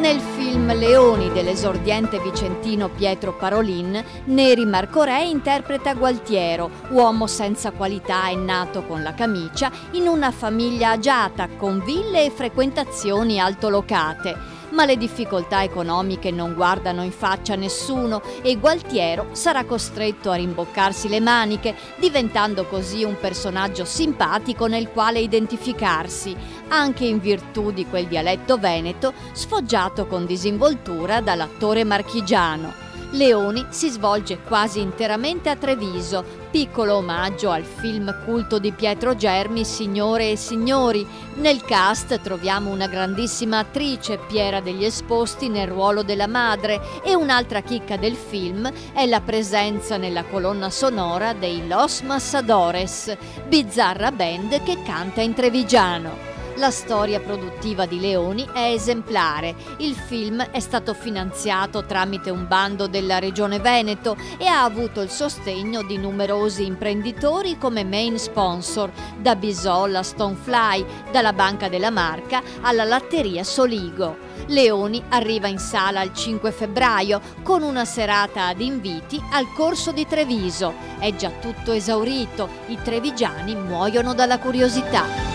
Nel film Leoni dell'esordiente vicentino Pietro Parolin, Neri Marco Re interpreta Gualtiero, uomo senza qualità e nato con la camicia, in una famiglia agiata con ville e frequentazioni altolocate ma le difficoltà economiche non guardano in faccia nessuno e Gualtiero sarà costretto a rimboccarsi le maniche, diventando così un personaggio simpatico nel quale identificarsi, anche in virtù di quel dialetto veneto sfoggiato con disinvoltura dall'attore marchigiano. Leoni si svolge quasi interamente a Treviso, piccolo omaggio al film culto di Pietro Germi Signore e Signori. Nel cast troviamo una grandissima attrice, Piera degli Esposti, nel ruolo della madre e un'altra chicca del film è la presenza nella colonna sonora dei Los Massadores, bizzarra band che canta in trevigiano. La storia produttiva di Leoni è esemplare. Il film è stato finanziato tramite un bando della Regione Veneto e ha avuto il sostegno di numerosi imprenditori come main sponsor, da Bisolla Stonefly, dalla Banca della Marca alla Latteria Soligo. Leoni arriva in sala il 5 febbraio con una serata ad inviti al corso di Treviso. È già tutto esaurito, i trevigiani muoiono dalla curiosità.